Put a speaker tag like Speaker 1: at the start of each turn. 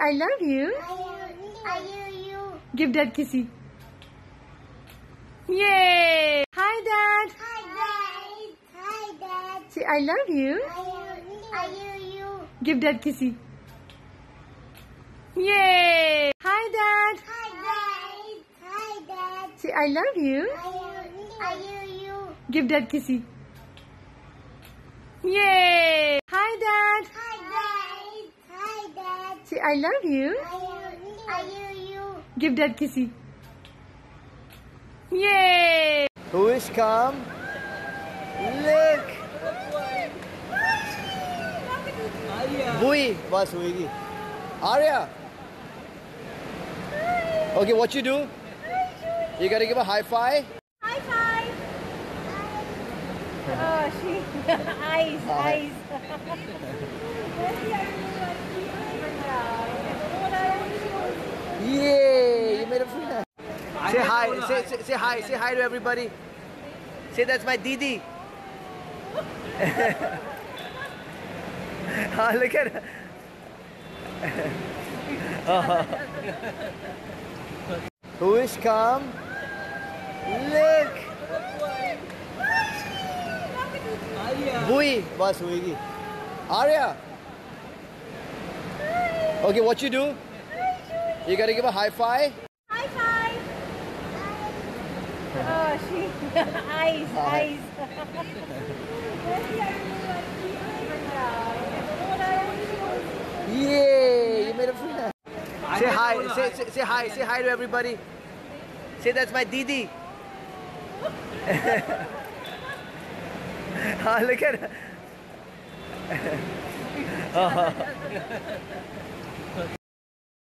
Speaker 1: I love you.
Speaker 2: I you, you.
Speaker 1: Give dad kissy. Yay! Hi dad.
Speaker 2: Hi, Dad. Hi, Dad.
Speaker 1: Say I love you.
Speaker 2: I you, you.
Speaker 1: Give dad kissy. Yay! Hi dad.
Speaker 2: Hi, Dad. Hi, Dad.
Speaker 1: Say I love you.
Speaker 2: I you, you.
Speaker 1: Give dad kissy. Yay! Hi dad.
Speaker 2: Hi, Hi, Dad.
Speaker 1: Say, I love you.
Speaker 2: I love you.
Speaker 1: Give dad kissy. Yay!
Speaker 3: Who is calm? Look! Bui, bas Bui. Arya. Okay, what you do? You gotta give a high five.
Speaker 2: High five.
Speaker 1: Oh, she eyes, eyes.
Speaker 3: Say hi. Say, say, say hi. Say hi to everybody. Say that's my Didi. oh, ah, look at her. oh. Who is calm? Look. Bui. Bas huigi. Arya. Okay, what you do? You gotta give a high five.
Speaker 1: Oh, eyes, eyes.
Speaker 3: Yay! You made a friend. Say hi. Say, say, say hi. Say hi to everybody. Say that's my Didi. ah, look at her.